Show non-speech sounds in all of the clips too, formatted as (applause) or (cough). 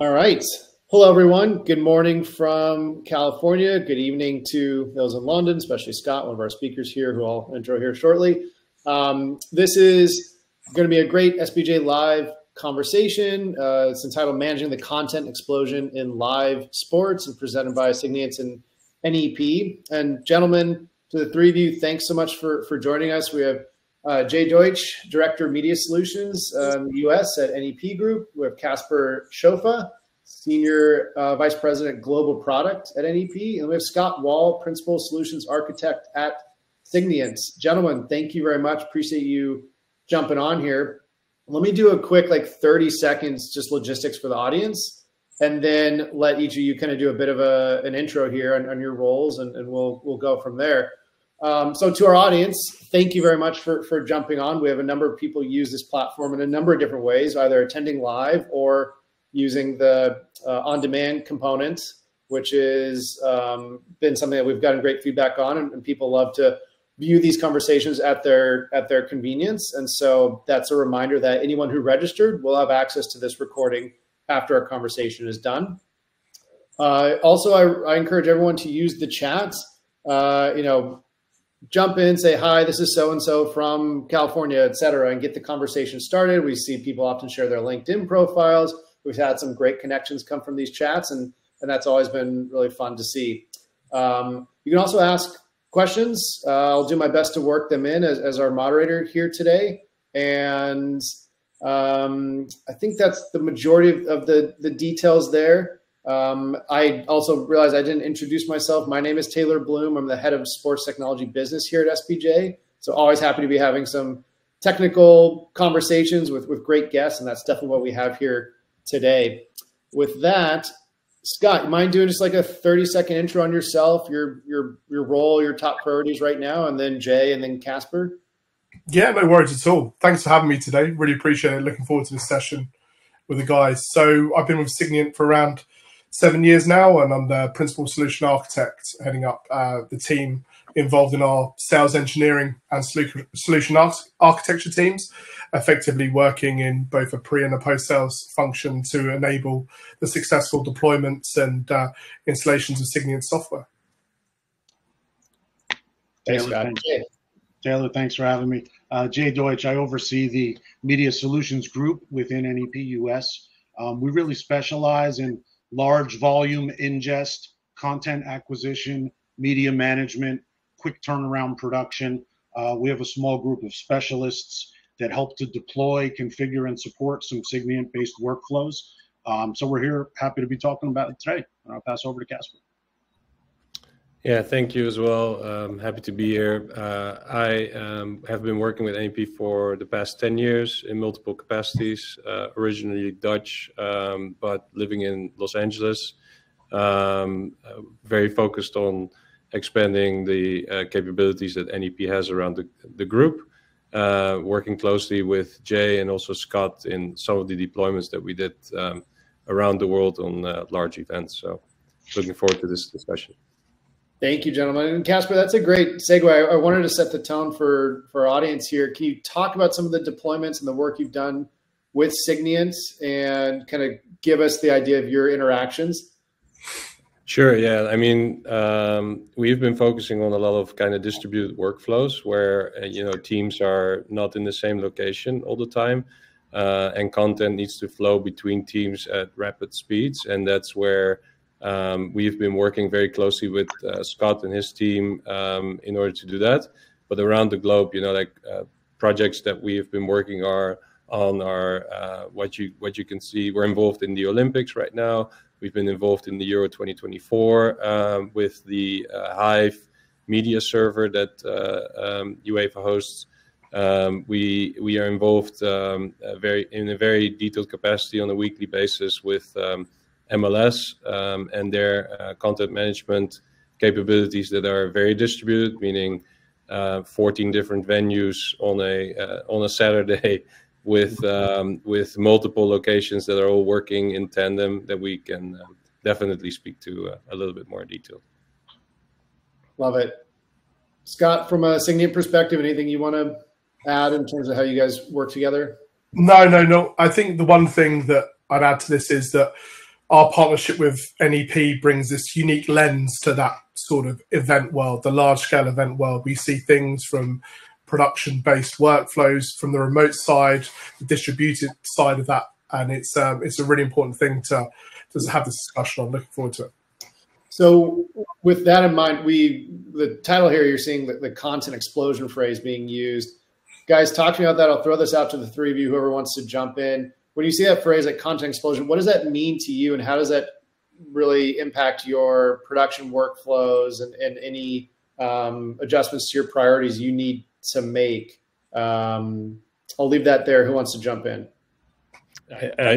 All right. Hello, everyone. Good morning from California. Good evening to those in London, especially Scott, one of our speakers here, who I'll intro here shortly. Um, this is going to be a great SBJ Live conversation. Uh, it's entitled Managing the Content Explosion in Live Sports and presented by Signiant and NEP. And gentlemen, to the three of you, thanks so much for, for joining us. We have uh, Jay Deutsch, Director Media Solutions uh, in the US at NEP Group. We have Casper Schofa, Senior uh, Vice President Global Product at NEP. And we have Scott Wall, Principal Solutions Architect at Signiant. Gentlemen, thank you very much. Appreciate you jumping on here. Let me do a quick, like 30 seconds, just logistics for the audience, and then let each of you kind of do a bit of a, an intro here on, on your roles, and, and we'll, we'll go from there. Um, so to our audience, thank you very much for, for jumping on. We have a number of people use this platform in a number of different ways, either attending live or using the uh, on-demand component, which has um, been something that we've gotten great feedback on, and, and, people love to view these conversations at their at their convenience. And so that's a reminder that anyone who registered will have access to this recording after our conversation is done. Uh, also, I, I, encourage everyone to use the chat. Uh, you know, jump in, say, hi, this is so-and-so from California, et cetera, and get the conversation started. We see people often share their LinkedIn profiles. We've had some great connections come from these chats, and, and that's always been really fun to see. Um, you can also ask questions. Uh, I'll do my best to work them in as, as our moderator here today. And um, I think that's the majority of, of the, the details there. Um, I also realized I didn't introduce myself. My name is Taylor Bloom. I'm the head of sports technology business here at SBJ. So always happy to be having some technical conversations with, with great guests. And that's definitely what we have here today. With that, Scott, mind doing just like a 30 second intro on yourself, your, your, your role, your top priorities right now, and then Jay and then Casper? Yeah, no worries at all. Thanks for having me today. Really appreciate it. Looking forward to this session with the guys. So I've been with Signiant for around seven years now, and I'm the principal solution architect heading up uh, the team involved in our sales engineering and solution architecture teams, effectively working in both a pre and a post sales function to enable the successful deployments and uh, installations of Signiant software. Thanks, Taylor, thanks, Taylor, thanks for having me. Uh, Jay Deutsch, I oversee the Media Solutions Group within NEP US. Um, we really specialize in large volume ingest, content acquisition, media management, quick turnaround production. Uh, we have a small group of specialists that help to deploy, configure, and support some Signiant based workflows. Um, so we're here, happy to be talking about it today. And I'll pass over to Casper. Yeah, thank you as well. Um, happy to be here. Uh, I um, have been working with NEP for the past 10 years in multiple capacities, uh, originally Dutch, um, but living in Los Angeles. Um, uh, very focused on expanding the uh, capabilities that NEP has around the, the group, uh, working closely with Jay and also Scott in some of the deployments that we did um, around the world on uh, large events. So looking forward to this discussion. Thank you, gentlemen. And Casper, that's a great segue. I, wanted to set the tone for, for our audience here. Can you talk about some of the deployments and the work you've done with Signiant and kind of give us the idea of your interactions? Sure. Yeah. I mean, um, we've been focusing on a lot of kind of distributed workflows where, uh, you know, teams are not in the same location all the time. Uh, and content needs to flow between teams at rapid speeds. And that's where um, we've been working very closely with uh, Scott and his team um, in order to do that. But around the globe, you know, like uh, projects that we have been working are on are uh, what you what you can see. We're involved in the Olympics right now. We've been involved in the Euro 2024 um, with the uh, Hive media server that uh, um, UEFA hosts. Um, we we are involved um, very in a very detailed capacity on a weekly basis with MLS um, and their uh, content management capabilities that are very distributed, meaning uh, 14 different venues on a uh, on a Saturday (laughs) with um, with multiple locations that are all working in tandem that we can um, definitely speak to uh, a little bit more in detail. Love it, Scott. From a Signiant perspective, anything you want to add in terms of how you guys work together? No, no, no. I think the one thing that I'd add to this is that our partnership with NEP brings this unique lens to that sort of event world, the large scale event world. We see things from production based workflows from the remote side, the distributed side of that, and it's um, it's a really important thing to to have this discussion. I'm looking forward to it. So, with that in mind, we the title here you're seeing the, the content explosion phrase being used. Guys, talk to me about that. I'll throw this out to the three of you, whoever wants to jump in. When you see that phrase like content explosion, what does that mean to you, and how does that really impact your production workflows and, and any um, adjustments to your priorities you need to make? Um, I'll leave that there. Who wants to jump in? I,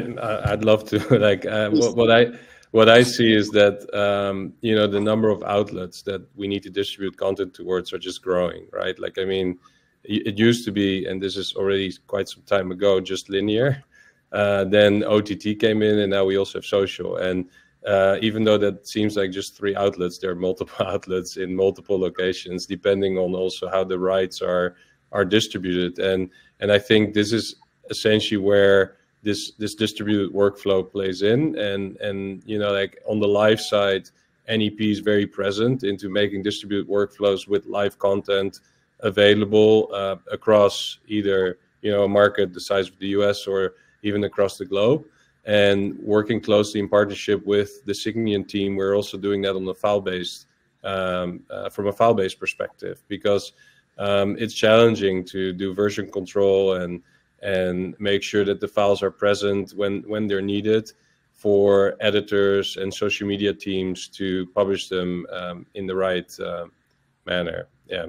would love to. (laughs) like uh, what, what, I what I see is that um, you know the number of outlets that we need to distribute content towards are just growing, right? Like I mean, it used to be, and this is already quite some time ago, just linear. Uh, then OTT came in, and now we also have social. And uh, even though that seems like just three outlets, there are multiple (laughs) outlets in multiple locations, depending on also how the rights are are distributed. And and I think this is essentially where this this distributed workflow plays in and and you know like on the live side nep is very present into making distributed workflows with live content available uh, across either you know a market the size of the us or even across the globe and working closely in partnership with the Signiant team we're also doing that on the file based um, uh, from a file based perspective because um, it's challenging to do version control and and make sure that the files are present when when they're needed for editors and social media teams to publish them um, in the right uh, manner. Yeah,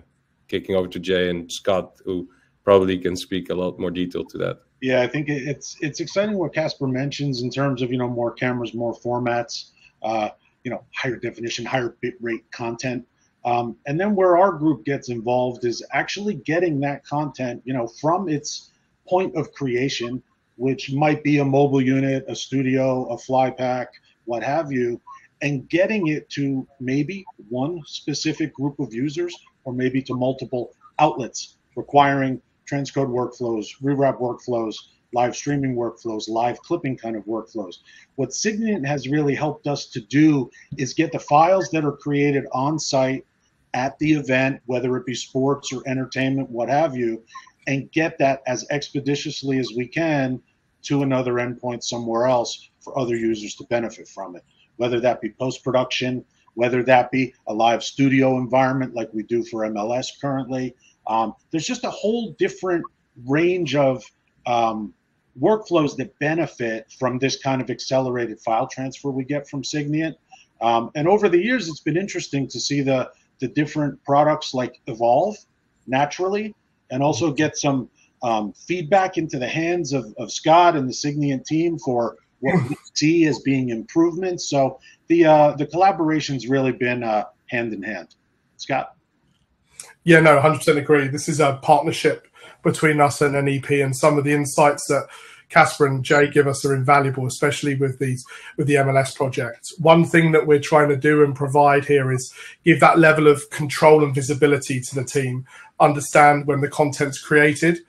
kicking over to Jay and Scott, who probably can speak a lot more detail to that. Yeah, I think it's it's exciting what Casper mentions in terms of you know more cameras, more formats, uh, you know higher definition, higher bitrate content. Um, and then where our group gets involved is actually getting that content, you know, from its point of creation, which might be a mobile unit, a studio, a fly pack, what have you, and getting it to maybe one specific group of users or maybe to multiple outlets requiring transcode workflows, rewrap workflows, live streaming workflows, live clipping kind of workflows. What Signiant has really helped us to do is get the files that are created on site at the event, whether it be sports or entertainment, what have you, and get that as expeditiously as we can to another endpoint somewhere else for other users to benefit from it, whether that be post production, whether that be a live studio environment like we do for MLS currently. Um, there's just a whole different range of um, workflows that benefit from this kind of accelerated file transfer we get from Signiant. Um, and over the years, it's been interesting to see the the different products like evolve naturally and also get some um, feedback into the hands of, of Scott and the Signiant team for what we (laughs) see as being improvements. So the uh, the collaboration's really been uh, hand in hand. Scott. Yeah, no, 100% agree. This is a partnership between us and NEP, and some of the insights that Casper and Jay give us are invaluable, especially with these with the MLS project. One thing that we're trying to do and provide here is give that level of control and visibility to the team, understand when the content's created,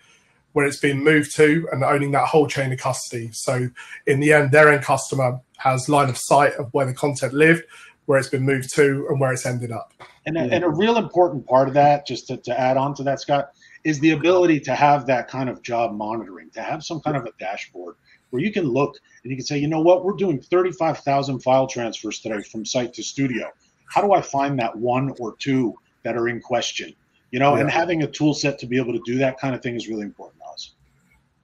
where it's been moved to, and owning that whole chain of custody. So in the end, their end customer has line of sight of where the content lived, where it's been moved to, and where it's ended up. And, a, and a real important part of that, just to, to add on to that, Scott, is the ability to have that kind of job monitoring, to have some kind of a dashboard where you can look and you can say, you know what, we're doing 35,000 file transfers today from site to studio. How do I find that one or two that are in question? You know, yeah. and having a tool set to be able to do that kind of thing is really important to us.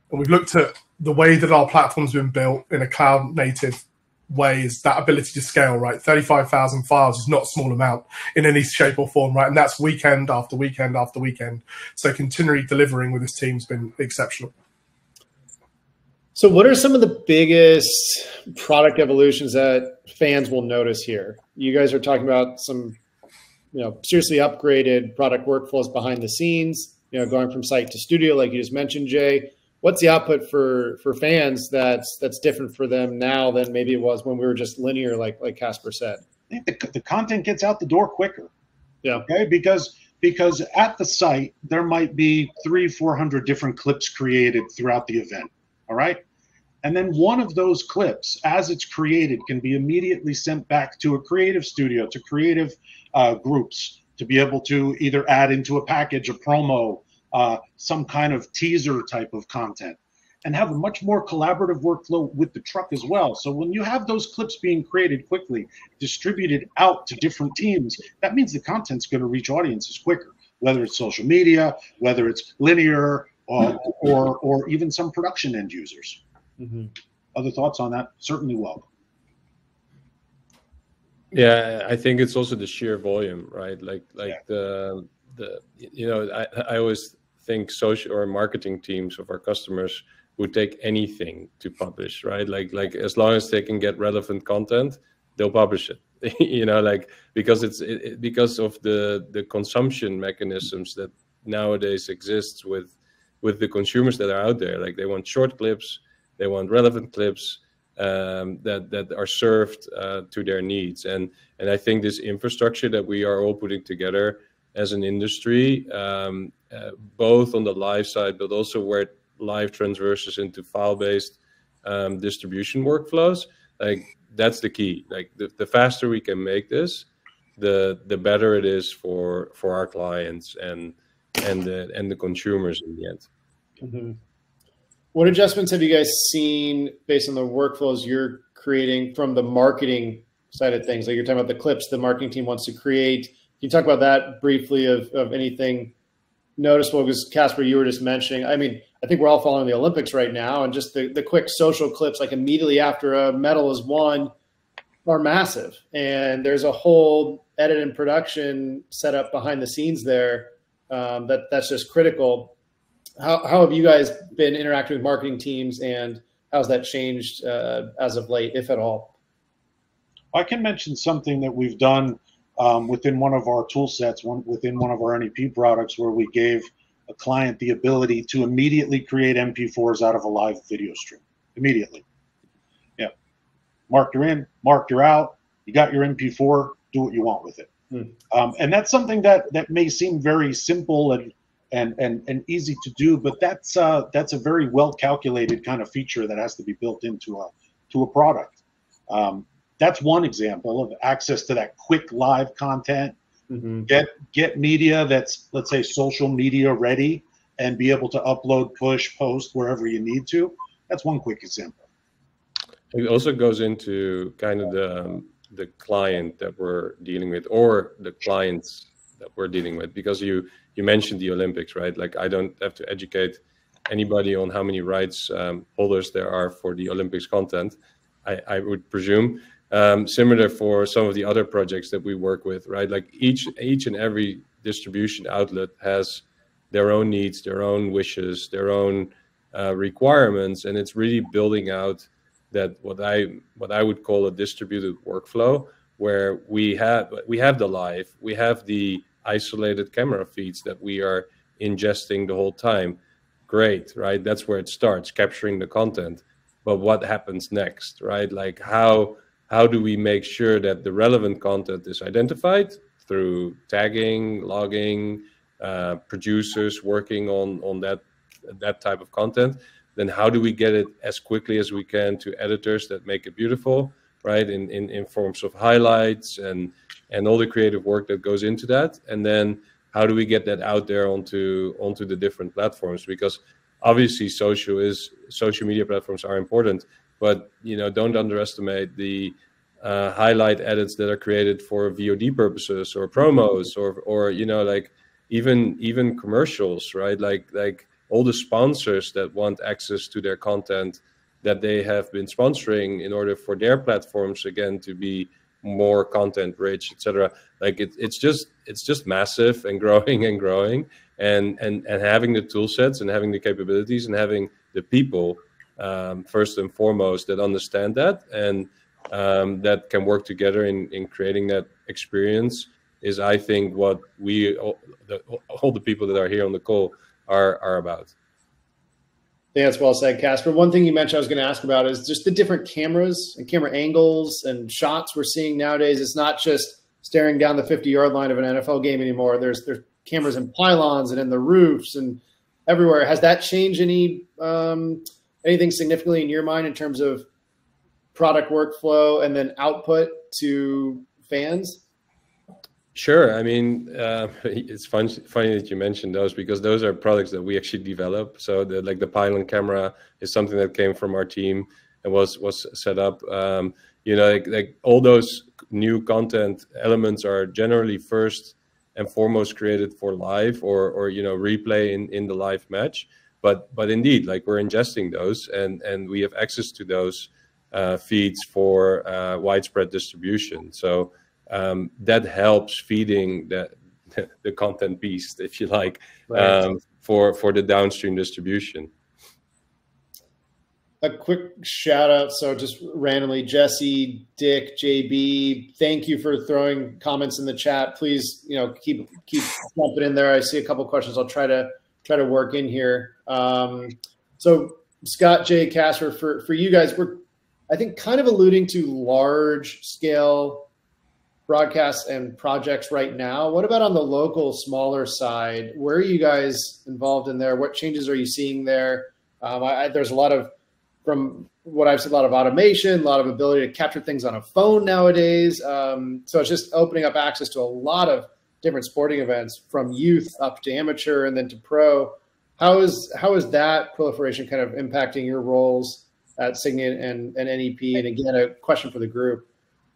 And we've looked at the way that our platform's been built in a cloud native ways that ability to scale, right? 35,000 files is not a small amount in any shape or form, right? And that's weekend after weekend after weekend. So continually delivering with this team's been exceptional. So, what are some of the biggest product evolutions that fans will notice here? You guys are talking about some, you know, seriously upgraded product workflows behind the scenes. You know, going from site to studio, like you just mentioned, Jay what's the output for for fans that's that's different for them now than maybe it was when we were just linear like like casper said? I think the, the content gets out the door quicker. Yeah. Okay? Because because at the site there might be three four hundred different clips created throughout the event. All right? And then one of those clips, as it's created, can be immediately sent back to a creative studio, to creative uh, groups, to be able to either add into a package, a promo, uh, some kind of teaser type of content, and have a much more collaborative workflow with the truck as well. So when you have those clips being created quickly, distributed out to different teams, that means the content's going to reach audiences quicker, whether it's social media, whether it's linear, uh, or or even some production end users. Mm-hmm. Other thoughts on that? Certainly welcome. Yeah, I think it's also the sheer volume, right? Like like yeah. the the you know I I always think social or marketing teams of our customers would take anything to publish, right? Like like as long as they can get relevant content, they'll publish it. (laughs) you know, like because it's it, because of the the consumption mechanisms that nowadays exists with with the consumers that are out there. Like they want short clips, they want relevant clips um, that that are served uh, to their needs. And and I think this infrastructure that we are all putting together as an industry, um, uh, both on the live side, but also where live transverses into file-based um, distribution workflows, like that's the key. Like the, the faster we can make this, the the better it is for for our clients and and the and the consumers in the end. Mm-hmm. What adjustments have you guys seen based on the workflows you're creating from the marketing side of things? Like you're talking about the clips the marketing team wants to create. Can you talk about that briefly of, of anything noticeable? Because Casper, you were just mentioning, I mean, I think we're all following the Olympics right now, and just the, the quick social clips, like immediately after a medal is won, are massive. And there's a whole edit and production set up behind the scenes there um, that that's just critical how, how have you guys been interacting with marketing teams and how's that changed uh, as of late, if at all? I can mention something that we've done um, within one of our tool sets, one, within one of our NEP products, where we gave a client the ability to immediately create MP4s out of a live video stream. Immediately. Yeah. Marked her in, Mark, you're out. You got your MP4, do what you want with it. Hmm. Um, and that's something that, that may seem very simple and and and and easy to do. But that's uh, that's a very well calculated kind of feature that has to be built into a to a product. Um, that's one example of access to that quick live content. Mm-hmm. Get get media that's let's say social media ready and be able to upload, push, post wherever you need to. That's one quick example. It also goes into kind of the um, the client that we're dealing with or the clients that we're dealing with because you you mentioned the Olympics, right? Like I don't have to educate anybody on how many rights um, holders there are for the Olympics content. I, I would presume um, similar for some of the other projects that we work with, right? Like each each and every distribution outlet has their own needs, their own wishes, their own uh, requirements, and it's really building out that what I what I would call a distributed workflow where we have we have the live, we have the isolated camera feeds that we are ingesting the whole time. Great, right? That's where it starts, capturing the content. But what happens next, right? Like how how do we make sure that the relevant content is identified through tagging, logging, uh, producers working on on that that type of content? Then how do we get it as quickly as we can to editors that make it beautiful, right? In in, in forms of highlights and and all the creative work that goes into that and then how do we get that out there onto onto the different platforms because obviously social is social media platforms are important but you know don't underestimate the uh, highlight edits that are created for VOD purposes or promos or or you know like even even commercials right? Like like all the sponsors that want access to their content that they have been sponsoring in order for their platforms again to be more content rich etc like it, it's just it's just massive and (laughs) growing and growing and and and having the tool sets and having the capabilities and having the people um, first and foremost that understand that and um, that can work together in in creating that experience is i think what we all the, all the people that are here on the call are are about think that's well said, Casper. One thing you mentioned I was going to ask about is just the different cameras and camera angles and shots we're seeing nowadays. It's not just staring down the 50 yard line of an NFL game anymore. There's there's cameras in pylons and in the roofs and everywhere. Has that changed any um, anything significantly in your mind in terms of product workflow and then output to fans? Sure. I mean, uh, (laughs) it's fun, funny that you mentioned those because those are products that we actually develop. So, the, like the pylon camera is something that came from our team and was was set up. Um, you know, like, like all those new content elements are generally first and foremost created for live or or you know replay in in the live match. But but indeed, like we're ingesting those and and we have access to those uh, feeds for uh, widespread distribution. So um, that helps feeding the (laughs) the content beast, if you like, right. um, for for the downstream distribution. A quick shout out. So just randomly, Jesse, Dick, JB, thank you for throwing comments in the chat. Please, you know, keep keep jumping in there. I see a couple questions. I'll try to try to work in here. Um, so Scott, Jay, Casper, for for you guys, we're I think kind of alluding to large scale broadcasts and projects right now. What about on the local, smaller side? Where are you guys involved in there? What changes are you seeing there? Um, I, there's a lot of, from what I've seen, a lot of automation, a lot of ability to capture things on a phone nowadays. Um, so it's just opening up access to a lot of different sporting events from youth up to amateur and then to pro. How is how is that proliferation kind of impacting your roles at Signiant and, and NEP? And again, a question for the group.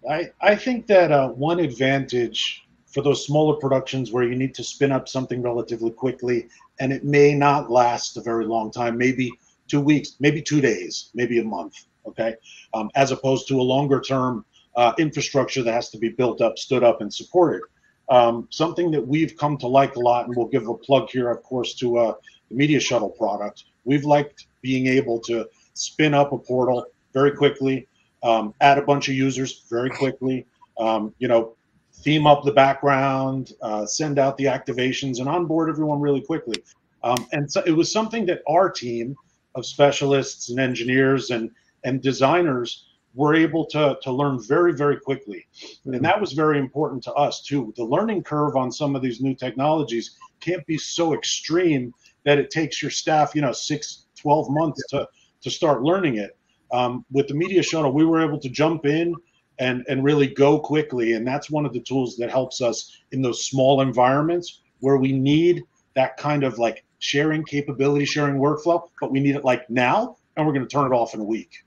I, I think that uh, one advantage for those smaller productions where you need to spin up something relatively quickly and it may not last a very long time, maybe two weeks, maybe two days, maybe a month, okay, um, as opposed to a longer term uh, infrastructure that has to be built up, stood up, and supported. Um, something that we've come to like a lot, and we'll give a plug here, of course, to uh, the Media Shuttle product. We've liked being able to spin up a portal very quickly, um, add a bunch of users very quickly, um, you know, theme up the background, uh, send out the activations, and onboard everyone really quickly. Um, and so it was something that our team of specialists and engineers and and designers were able to to learn very very quickly, and that was very important to us too. The learning curve on some of these new technologies can't be so extreme that it takes your staff, you know, six, 12 months to to start learning it. Um, with the media shuttle, we were able to jump in and and really go quickly, and that's one of the tools that helps us in those small environments where we need that kind of like sharing capability, sharing workflow, but we need it like now, and we're going to turn it off in a week.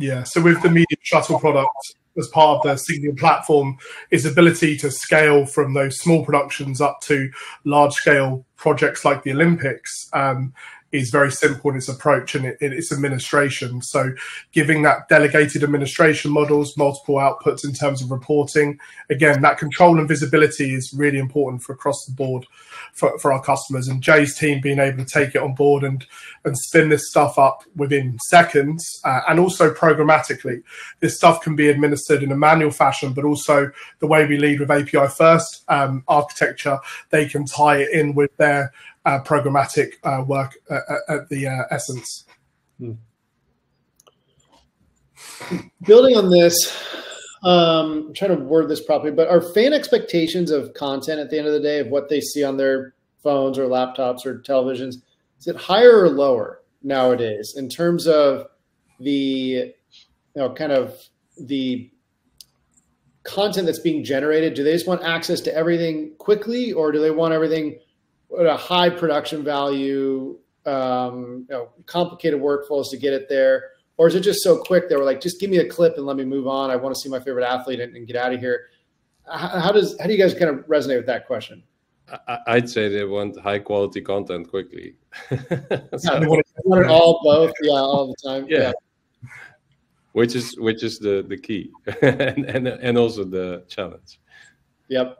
Yeah. So with the media shuttle product as part of the Signiant platform is ability to scale from those small productions up to large scale projects like the Olympics. Um, is very simple in its approach and in its administration. So, giving that delegated administration models, multiple outputs in terms of reporting, again, that control and visibility is really important for across the board for, for our customers. And Jay's team being able to take it on board and and spin this stuff up within seconds, uh, and also programmatically, this stuff can be administered in a manual fashion, but also the way we lead with API first um, architecture, they can tie it in with their uh, programmatic uh, work uh, uh, at the uh, essence. Hmm. Building on this, um, I'm trying to word this properly, but are fan expectations of content at the end of the day of what they see on their phones or laptops or televisions, is it higher or lower nowadays in terms of the, you know, kind of the content that's being generated? Do they just want access to everything quickly or do they want everything at a high production value, um, you know, complicated workflows to get it there? Or is it just so quick they were like, just give me a clip and let me move on. I want to see my favorite athlete and, and get out of here. How, how, does how do you guys kind of resonate with that question? I'd say they want high quality content quickly. so, (laughs) yeah, they want it all both, yeah, all the time. Yeah. yeah. Which is which is the the key, (laughs) and, and and also the challenge. Yep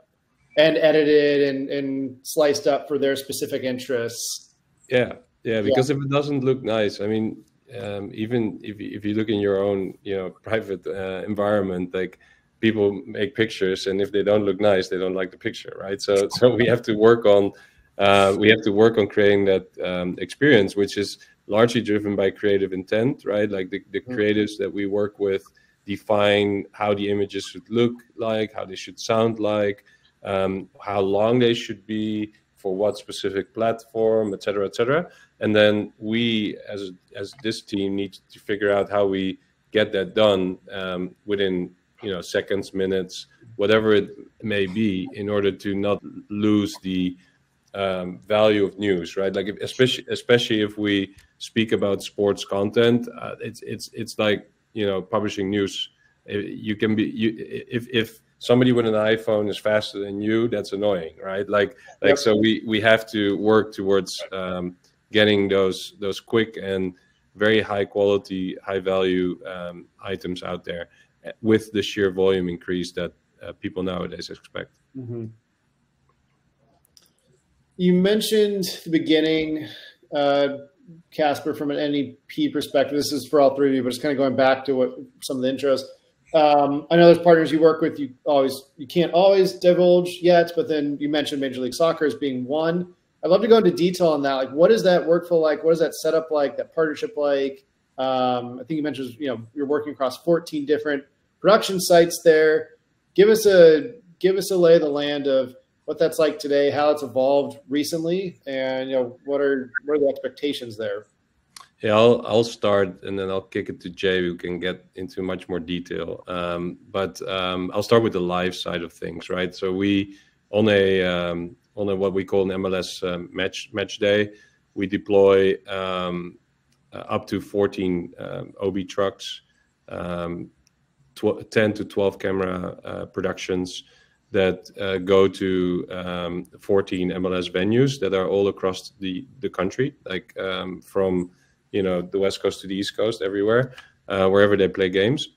and edited and, and sliced up for their specific interests. Yeah, yeah. Because yeah. if it doesn't look nice, I mean, um, even if if you look in your own you know private uh, environment, like people make pictures, and if they don't look nice, they don't like the picture, right? So (laughs) so we have to work on uh, we have to work on creating that um, experience, which is largely driven by creative intent, right? Like the, the mm-hmm. creatives that we work with define how the images should look like, how they should sound like, um, how long they should be, for what specific platform, et cetera, et cetera. And then we, as as this team, need to figure out how we get that done um, within you know seconds, minutes, whatever it may be, in order to not lose the um, value of news, right? Like if, especially especially if we speak about sports content, uh, it's it's it's like you know publishing news. You can be you if if somebody with an iPhone is faster than you, that's annoying, right? Like like yep. so we we have to work towards um, getting those those quick and very high quality, high value um, items out there with the sheer volume increase that uh, people nowadays expect. Mm-hmm. You mentioned the beginning, uh, Casper, from an NEP perspective. This is for all three of you, but it's kind of going back to what some of the intros. Um, I know there's partners you work with. You always you can't always divulge yet, but then you mentioned Major League Soccer as being one. I'd love to go into detail on that. Like, what is that workflow like? What is that setup like? That partnership like? Um, I think you mentioned you know you're working across 14 different production sites there. Give us a give us a lay of the land of what that's like today, how it's evolved recently, and you know what are what are the expectations there. Yeah, I'll I'll start and then I'll kick it to Jay, who can get into much more detail. Um, but um, I'll start with the live side of things, right? So we on a um, on a, what we call an MLS um, match match day. We deploy um, uh, up to 14 um, OB trucks, um, 10 to 12 camera uh, productions that uh, go to um, 14 MLS venues that are all across the the country, like um, from you know the west coast to the east coast, everywhere, uh, wherever they play games.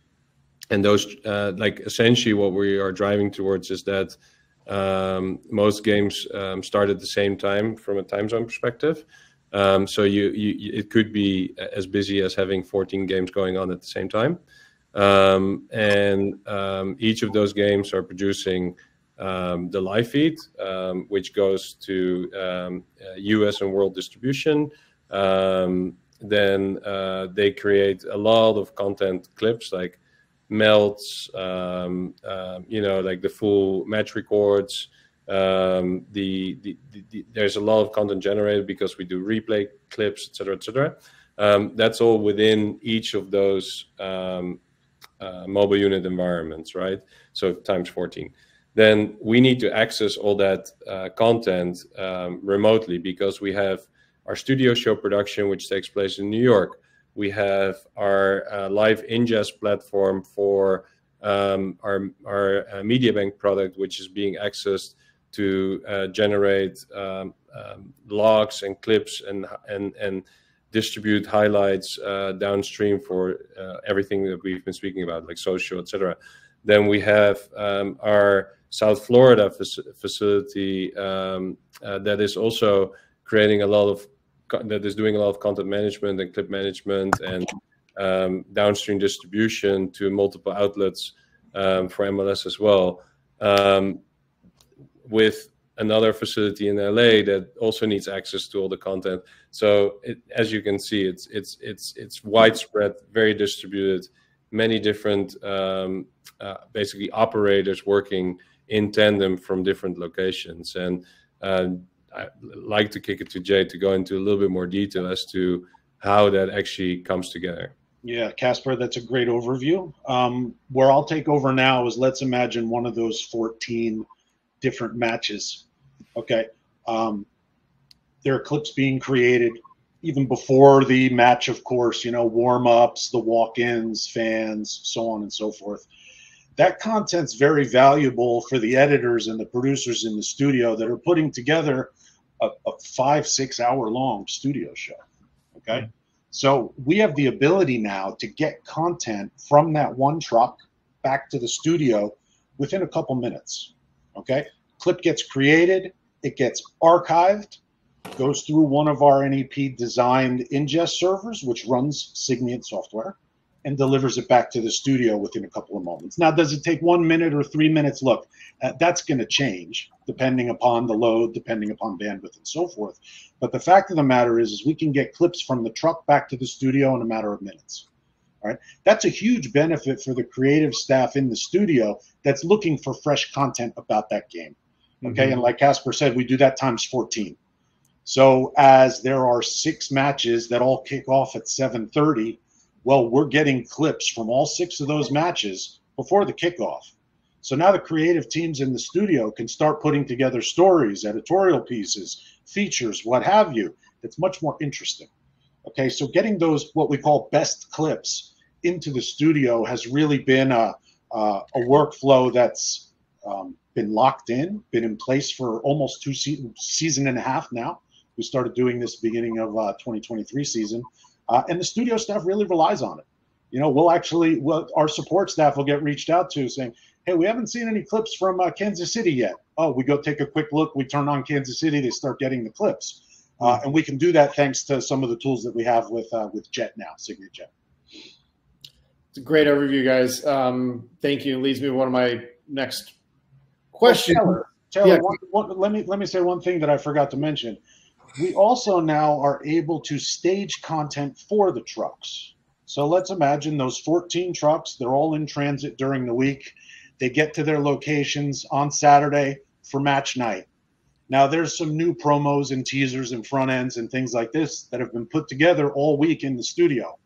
And those, uh, like essentially, what we are driving towards is that um, most games um, start at the same time from a time zone perspective. Um, so you, you, it could be as busy as having 14 games going on at the same time. Um, and um, each of those games are producing um, the live feed, which goes to uh, US and world distribution. Then uh, they create a lot of content clips like melts, um, uh, you know, like the full match records. Um, the, the, the, there's a lot of content generated because we do replay clips, etc., etc. Um, that's all within each of those um, uh, mobile unit environments, right? So times 14. Then we need to access all that uh, content um, remotely because we have our studio show production, which takes place in New York we have our uh, live ingest platform for um, our, our uh, MediaBank product, which is being accessed to uh, generate um, um, logs and clips and, and, and distribute highlights uh, downstream for uh, everything that we've been speaking about, like social, etc. Then we have um, our South Florida facility um, uh, that is also creating a lot of that is doing a lot of content management and clip management and um, downstream distribution to multiple outlets um, for MLS as well. Um, with another facility in LA that also needs access to all the content. So it, as you can see, it's it's it's it's widespread, very distributed, many different um, uh, basically operators working in tandem from different locations and. Uh, I'd like to kick it to Jay to go into a little bit more detail as to how that actually comes together. Yeah, Casper, that's a great overview. Um, where I'll take over now is let's imagine one of those 14 different matches. Okay. Um, there are clips being created even before the match, of course, you know, warm ups, the walk ins, fans, so on and so forth. That content's very valuable for the editors and the producers in the studio that are putting together a, a five, six hour long studio show. Okay. Mm-hmm. So we have the ability now to get content from that one truck back to the studio within a couple minutes. Okay. Clip gets created, it gets archived, goes through one of our NEP designed ingest servers, which runs Signiant software and delivers it back to the studio within a couple of moments. Now, does it take one minute or three minutes? Look, uh, that's going to change depending upon the load, depending upon bandwidth, and so forth. But the fact of the matter is, is we can get clips from the truck back to the studio in a matter of minutes. All right, that's a huge benefit for the creative staff in the studio that's looking for fresh content about that game. Okay, mm-hmm. and like Casper said, we do that times 14. So as there are six matches that all kick off at 7:30, well, we're getting clips from all six of those matches before the kickoff. So now the creative teams in the studio can start putting together stories, editorial pieces, features, what have you. That's much more interesting. Okay, so getting those what we call best clips into the studio has really been a, a, workflow that's um, been locked in, been in place for almost two se- season and a half now. We started doing this beginning of uh, 2023 season, uh, and the studio staff really relies on it. You know, we'll actually, well, our support staff will get reached out to saying, "Hey, we haven't seen any clips from uh, Kansas City yet." Oh, we go take a quick look. We turn on Kansas City. They start getting the clips, uh, and we can do that thanks to some of the tools that we have with uh, with Jet now, Signiant Jet. It's a great overview, guys. Um, thank you. It leads me to one of my next questions. Taylor, Taylor yeah. one, one, let me let me say one thing that I forgot to mention. We also now are able to stage content for the trucks. So let's imagine those 14 trucks, they're all in transit during the week. They get to their locations on Saturday for match night. Now, there's some new promos and teasers and front ends and things like this that have been put together all week in the studio.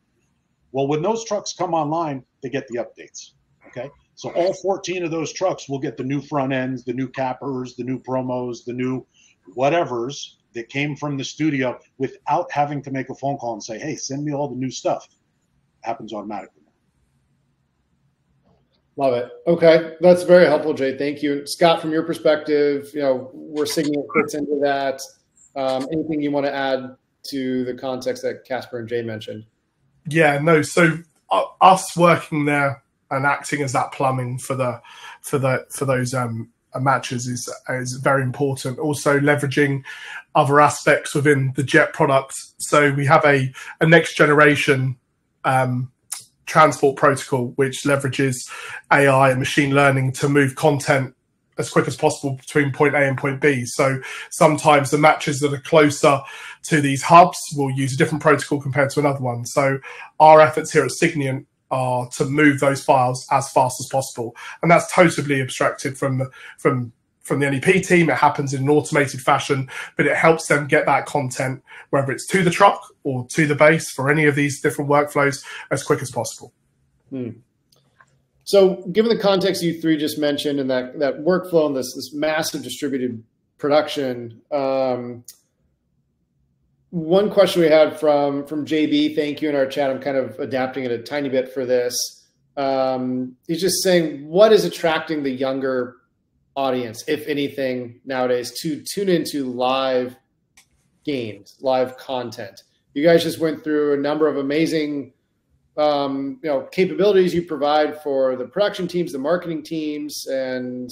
Well, when those trucks come online, they get the updates. Okay. So all 14 of those trucks will get the new front ends, the new cappers, the new promos, the new whatevers that came from the studio without having to make a phone call and say, hey, send me all the new stuff. Happens automatically. Love it. Okay, that's very helpful, Jay. Thank you, Scott. From your perspective, you know where Signiant fits into that. Um, anything you want to add to the context that Casper and Jay mentioned? Yeah, no. So uh, us working there and acting as that plumbing for the for the for those um, matches is is very important. Also leveraging other aspects within the Jet product. So we have a a next generation um, transport protocol which leverages AI and machine learning to move content as quick as possible between point A and point B. So sometimes the matches that are closer to these hubs will use a different protocol compared to another one. So our efforts here at Signiant are to move those files as fast as possible, and that's totally abstracted from from from the NEP team. It happens in an automated fashion, but it helps them get that content, whether it's to the truck or to the base for any of these different workflows, as quick as possible. Hmm. So, given the context you three just mentioned and that that workflow and this this massive distributed production, um, one question we had from from JB, thank you in our chat. I'm kind of adapting it a tiny bit for this. Um, he's just saying, what is attracting the younger audience, if anything, nowadays to tune into live games, live content. You guys just went through a number of amazing, um, you know, capabilities you provide for the production teams, the marketing teams, and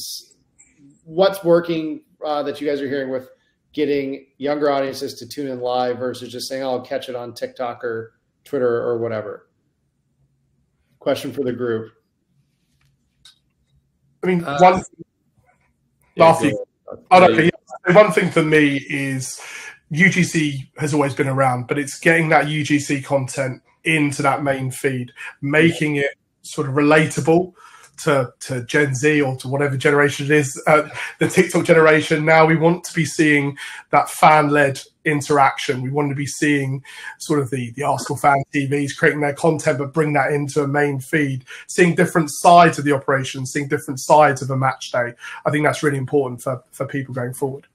what's working uh, that you guys are hearing with getting younger audiences to tune in live versus just saying, oh, "I'll catch it on TikTok or Twitter or whatever." Question for the group. I mean, uh, one last yeah, oh, okay, yeah. One thing for me is UGC has always been around, but it's getting that UGC content into that main feed, making it sort of relatable to, to Gen Z or to whatever generation it is, uh, the TikTok generation. Now we want to be seeing that fan led interaction. We want to be seeing sort of the, the Arsenal fan TVs creating their content, but bring that into a main feed, seeing different sides of the operation, seeing different sides of a match day. I think that's really important for, for people going forward.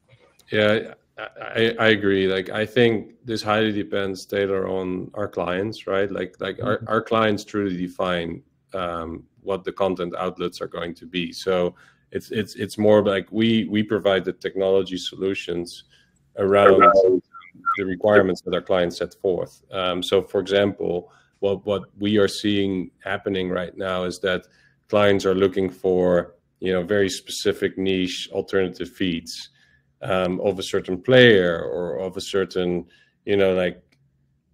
Yeah, I, I agree. Like I think this highly depends, Taylor, on our clients, right? Like like our, mm-hmm. our clients truly define um, what the content outlets are going to be. So it's it's it's more like we we provide the technology solutions around the requirements that our clients set forth. Um, so, for example, what what we are seeing happening right now is that clients are looking for you know very specific niche alternative feeds um, of a certain player or of a certain you know like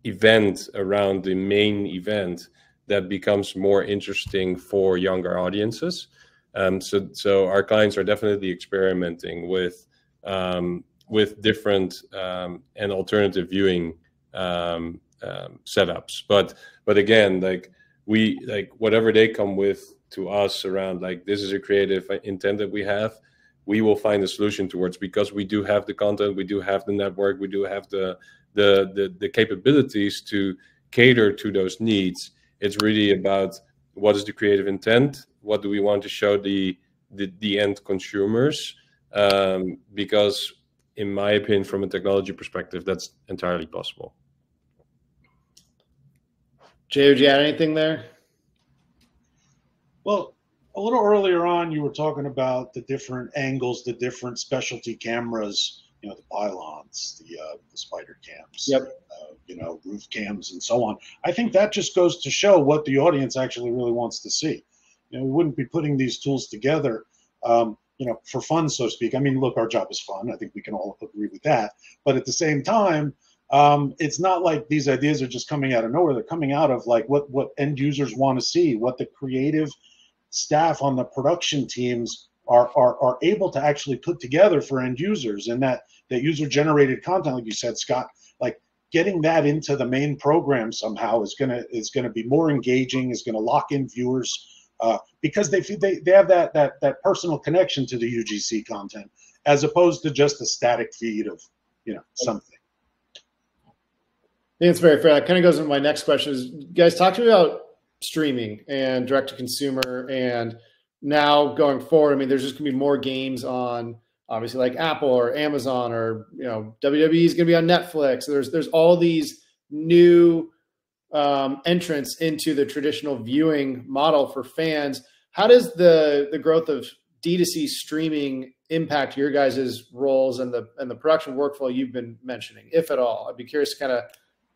event around the main event that becomes more interesting for younger audiences. Um, so, so our clients are definitely experimenting with um, with different um, and alternative viewing um, um, setups. But but again, like we like whatever they come with to us around like this is a creative intent that we have. we will find a solution towards because we do have the content, we do have the network, we do have the the the, the capabilities to cater to those needs. It's really about what is the creative intent, what do we want to show the the, the end consumers, um, because in my opinion, from a technology perspective, that's entirely possible. Jay, would you add anything there? Well, a little earlier on, you were talking about the different angles, the different specialty cameras, you know, the pylons, the, uh, the spider cams, yep. Uh, you know, roof cams, and so on. I think that just goes to show what the audience actually really wants to see. You know, we wouldn't be putting these tools together, um, you know, for fun, so to speak. I mean, look, our job is fun. I think we can all agree with that. But at the same time, um, it's not like these ideas are just coming out of nowhere. They're coming out of like what what end users want to see, what the creative staff on the production teams are, are are able to actually put together for end users, and that that user generated content, like you said, Scott, like getting that into the main program somehow is gonna is gonna be more engaging, is gonna lock in viewers. Uh, because they, they they have that that that personal connection to the UGC content as opposed to just a static feed of you know something. I think it's very fair. That kind of goes into my next question is guys talk to me about streaming and direct to consumer and now going forward. I mean, there's just gonna be more games on obviously like Apple or Amazon or you know, WWE is gonna be on Netflix. There's there's all these new um, entrance into the traditional viewing model for fans. How does the the growth of D2C streaming impact your guys' roles and the and the production workflow you've been mentioning, if at all? I'd be curious to kind of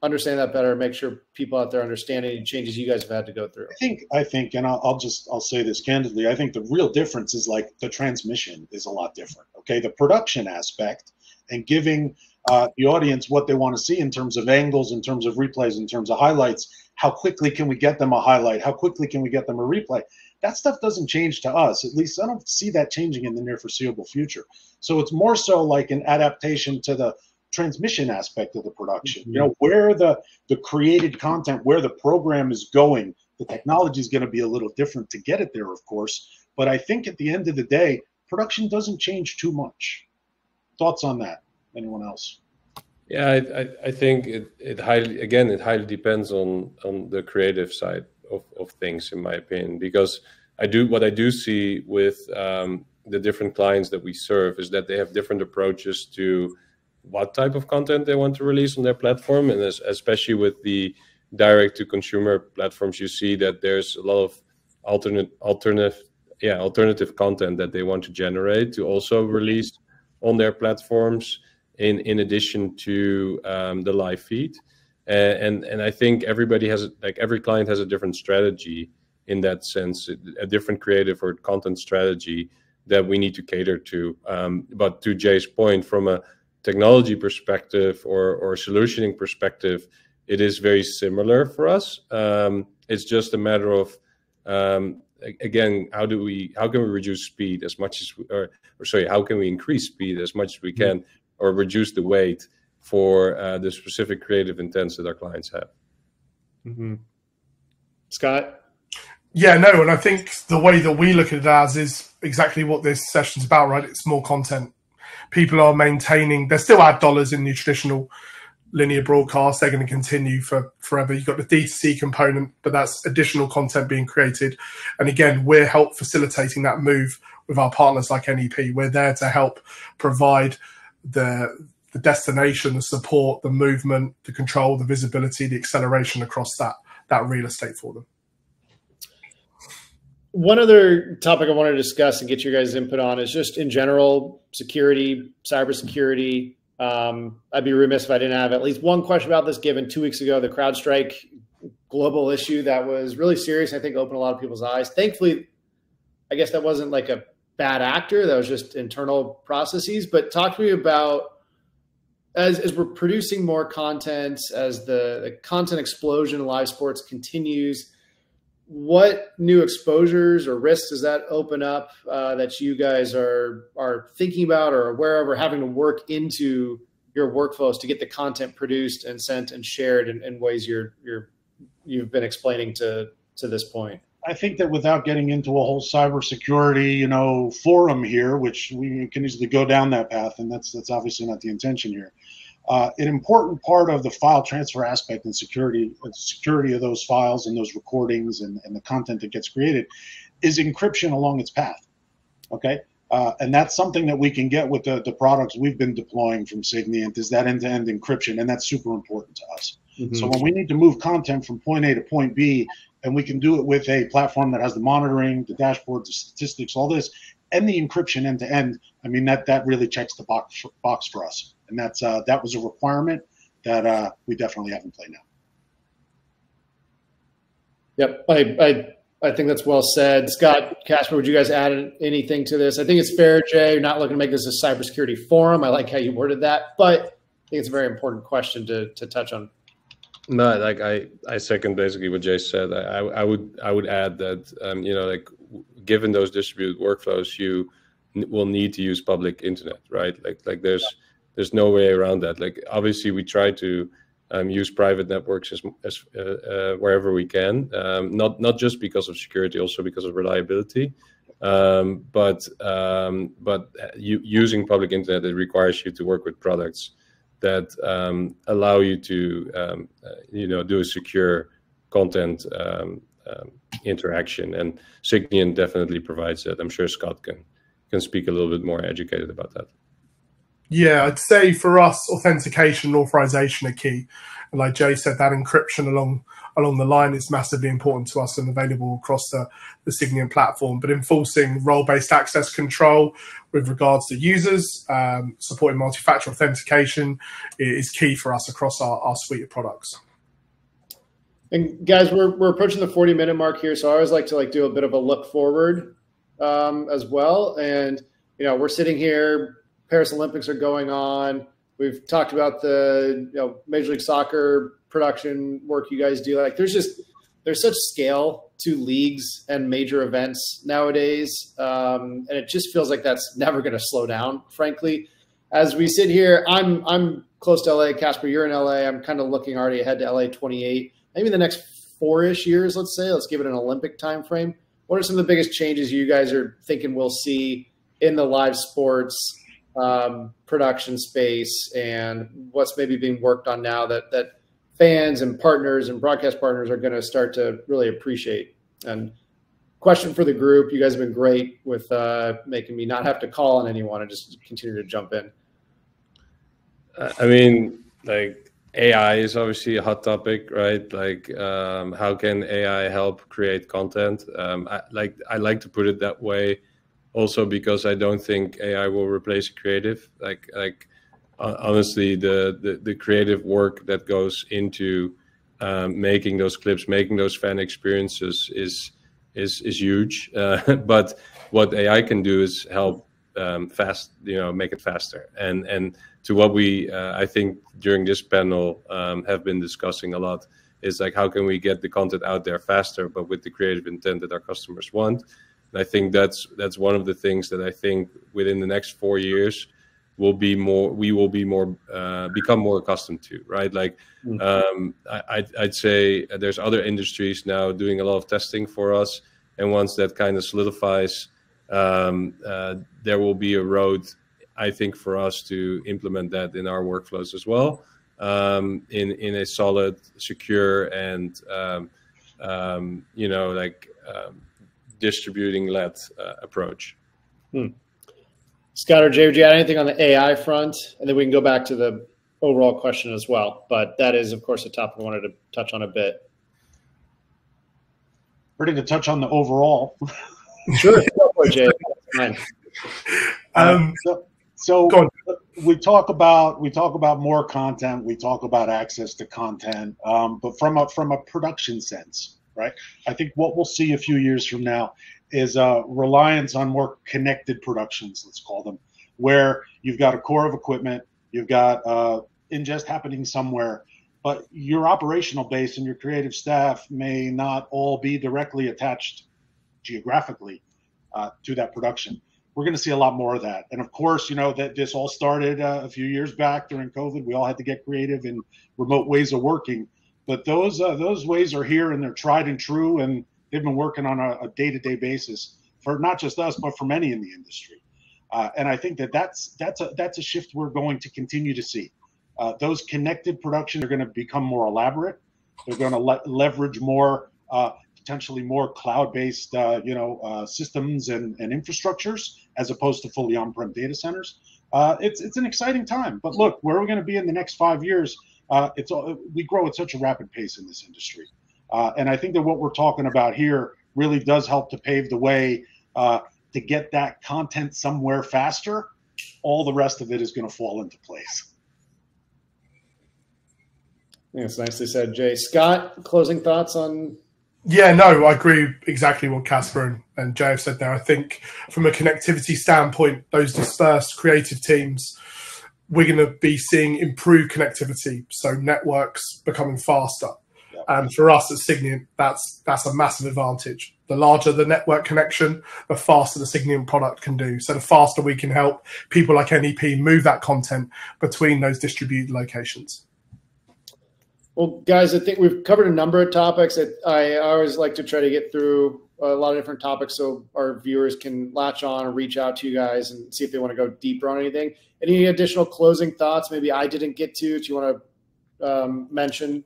understand that better, make sure people out there understand any changes you guys have had to go through. I think, I think, and I'll, I'll, just, I'll say this candidly. I think the real difference is like the transmission is a lot different. Okay, the production aspect and giving uh, the audience what they want to see in terms of angles, in terms of replays, in terms of highlights. How quickly can we get them a highlight? How quickly can we get them a replay? That stuff doesn't change to us. At least I don't see that changing in the near foreseeable future. So it's more so like an adaptation to the transmission aspect of the production. You know, where the the created content, where the program is going, the technology is going to be a little different to get it there, of course. But I think at the end of the day, production doesn't change too much. Thoughts on that? Anyone else? Yeah, I, I, I think it, it highly again it highly depends on on the creative side of, of things in my opinion because I do what I do see with um, the different clients that we serve is that they have different approaches to what type of content they want to release on their platform, and especially with the direct to consumer platforms, you see that there's a lot of alternate alternative yeah alternative content that they want to generate to also release on their platforms in in addition to um, the live feed. And, and and i think everybody has like every client has a different strategy in that sense a different creative or content strategy that we need to cater to. Um, but to jay's point from a technology perspective or, or solutioning perspective, it is very similar for us. Um, it's just a matter of um, again, how do we how can we reduce speed as much as we, or, or sorry, how can we increase speed as much as we can, mm-hmm. or reduce the weight for uh, the specific creative intents that our clients have. Mm-hmm. Scott. Yeah, no, and I think the way that we look at it as is exactly what this session's about, right? It's more content people are maintaining. There's still ad dollars in the traditional linear broadcast. They're going to continue for forever. You've got the D2C component, but that's additional content being created. And again, we're help facilitating that move with our partners like NEP. We're there to help provide the the destination, the support, the movement, the control, the visibility, the acceleration across that that real estate for them. One other topic I want to discuss and get your guys' input on is just in general security, cybersecurity. Um, I'd be remiss if I didn't have at least one question about this. Given two weeks ago, the CrowdStrike global issue that was really serious, I think opened a lot of people's eyes. Thankfully, I guess that wasn't like a bad actor; that was just internal processes. But talk to me about as as we're producing more content, as the, the content explosion in live sports continues what new exposures or risks does that open up uh, that you guys are are thinking about or aware of or having to work into your workflows to get the content produced and sent and shared in, in ways you're you're you've been explaining to to this point I think that without getting into a whole cybersecurity, you know, forum here, which we can easily go down that path, and that's that's obviously not the intention here. Uh, an important part of the file transfer aspect and security, security of those files and those recordings and, and the content that gets created, is encryption along its path. Okay, uh, and that's something that we can get with the, the products we've been deploying from Signiant is that end-to-end encryption, and that's super important to us. Mm-hmm. So when we need to move content from point A to point B, and we can do it with a platform that has the monitoring, the dashboard, the statistics, all this, and the encryption end to end. I mean that that really checks the box box for us, and that's uh, that was a requirement that uh, we definitely have in play now. Yep, I, I I think that's well said. Scott, Casper, would you guys add anything to this? I think it's fair, Jay. You're not looking to make this a cybersecurity forum. I like how you worded that, but I think it's a very important question to to touch on. No, like I, I second basically what Jay said. I, I would, I would add that, um, you know, like given those distributed workflows, you will need to use public internet, right? Like, like there's, there's no way around that. Like, obviously, we try to um, use private networks as, as uh, uh, wherever we can. Um, not, not just because of security, also because of reliability. Um, but, um, but you, using public internet, it requires you to work with products that um, allow you to um, uh, you know do a secure content interaction and Signiant definitely provides that. I'm sure Scott can can speak a little bit more educated about that. Yeah, I'd say for us, authentication and authorization are key. And like Jay said, that encryption along along the line is massively important to us and available across the, the Signiant platform. But enforcing role-based access control with regards to users, um, supporting multi-factor authentication is key for us across our, our suite of products. And guys, we're, we're approaching the 40 minute mark here. So I always like to like do a bit of a look forward um, as well. And, you know, we're sitting here, Paris Olympics are going on. We've talked about the, you know, Major League Soccer production work you guys do. Like there's just there's such scale to leagues and major events nowadays, um, and it just feels like that's never going to slow down. Frankly, as we sit here, I'm I'm close to LA. Casper, you're in LA. I'm kind of looking already ahead to LA 28. Maybe the next four-ish years, let's say. Let's give it an Olympic time frame. What are some of the biggest changes you guys are thinking we'll see in the live sports um, production space, and what's maybe being worked on now that that fans and partners and broadcast partners are going to start to really appreciate. And question for the group: You guys have been great with uh, making me not have to call on anyone and just continue to jump in. I mean, like AI is obviously a hot topic, right? Like, um, how can AI help create content? Um, I, like, I like to put it that way, also because I don't think AI will replace creative. Like, like honestly the, the, the creative work that goes into um, making those clips, making those fan experiences is is is huge. Uh, (laughs) but what AI can do is help um, fast, you know, make it faster. And and to what we uh, I think during this panel um, have been discussing a lot is like how can we get the content out there faster, but with the creative intent that our customers want. I think that's that's one of the things that I think within the next four years will be more we will be more uh, become more accustomed to right like mm-hmm. um, I, i'd say there's other industries now doing a lot of testing for us and once that kind of solidifies um, uh, there will be a road i think for us to implement that in our workflows as well um, in in a solid secure and um, um, you know like um, distributing led uh, approach hmm. Scott or Jay, would you add anything on the AI front? And then we can go back to the overall question as well. But that is, of course, a topic I wanted to touch on a bit. Ready to touch on the overall? (laughs) sure, Jay. (laughs) Um, so, so we talk about we talk about more content. We talk about access to content, um, but from a from a production sense, right? I think what we'll see a few years from now is a reliance on more connected productions, let's call them, where you've got a core of equipment, you've got uh, ingest happening somewhere, but your operational base and your creative staff may not all be directly attached geographically uh, to that production. We're going to see a lot more of that, and of course, you know that this all started uh, a few years back during COVID. We all had to get creative in remote ways of working, but those uh, those ways are here and they're tried and true, and they've been working on a, a day-to-day basis for not just us, but for many in the industry. Uh, and I think that that's that's a that's a shift we're going to continue to see. Uh, those connected productions are going to become more elaborate. They're going to le- leverage more, uh, potentially more cloud-based, uh, you know, uh, systems and, and infrastructures as opposed to fully on-prem data centers. Uh, it's it's an exciting time. But look, where are we going to be in the next five years? Uh, it's uh, we grow at such a rapid pace in this industry, uh, and I think that what we're talking about here really does help to pave the way to get that content somewhere faster, all the rest of it is going to fall into place. Yeah, it's nicely said, Jay. Scott, closing thoughts on? Yeah, no, I agree exactly what Casper and, and Jay have said there. I think from a connectivity standpoint, those dispersed creative teams, we're going to be seeing improved connectivity. So networks becoming faster. And for us at Signiant, that's that's a massive advantage. The larger the network connection, the faster the Signiant product can do. So the faster we can help people like NEP move that content between those distributed locations. Well, guys, I think we've covered a number of topics. I, always like to try to get through a lot of different topics so our viewers can latch on or reach out to you guys and see if they want to go deeper on anything. Any additional closing thoughts maybe I didn't get to that you want to um, mention?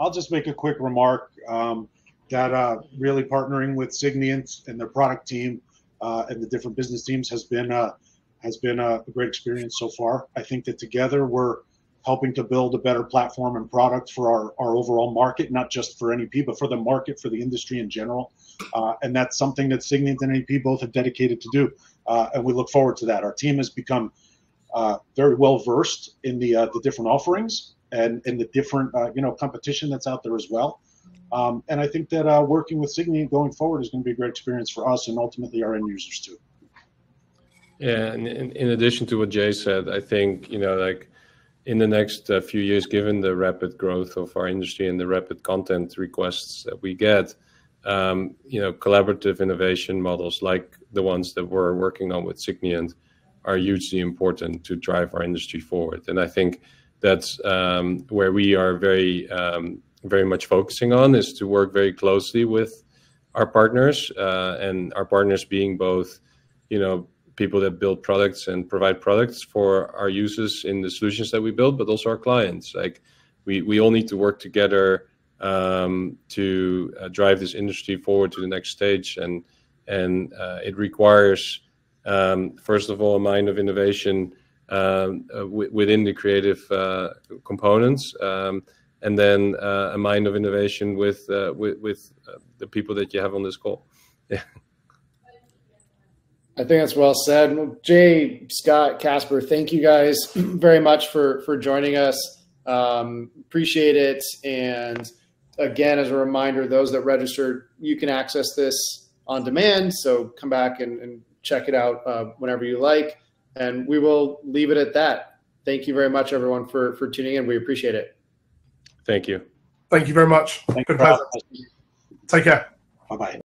I'll just make a quick remark um, that uh, really partnering with Signiant and their product team uh, and the different business teams has been uh, has been a great experience so far. I think that together we're helping to build a better platform and product for our, our overall market, not just for NEP, but for the market, for the industry in general. Uh, and that's something that Signiant and NEP both have dedicated to do. Uh, and we look forward to that. Our team has become uh, very well versed in the the different offerings and in the different uh, you know competition that's out there as well. Um, and I think that uh, working with Signiant going forward is going to be a great experience for us and ultimately our end users too. Yeah, and in, in addition to what Jay said, I think you know like in the next uh, few years, given the rapid growth of our industry and the rapid content requests that we get, um, you know, collaborative innovation models like the ones that we're working on with Signiant are hugely important to drive our industry forward. And I think that's um, where we are very um, very much focusing on is to work very closely with our partners uh, and our partners being both you know people that build products and provide products for our users in the solutions that we build but also our clients like we we all need to work together um, to uh, drive this industry forward to the next stage and and uh, it requires um, first of all a mind of innovation um, uh, within the creative uh, components, um, and then uh, a mind of innovation with with, with the people that you have on this call. (laughs) Yeah. I think that's well said. Jay, Scott, Casper, thank you guys very much for for joining us. Um, appreciate it. And again, as a reminder, those that registered, you can access this on demand. So come back and, and check it out uh, whenever you like. And we will leave it at that. Thank you very much, everyone, for, for tuning in. We appreciate it. Thank you. Thank you very much. Thank Good pleasure. Take care. Bye bye.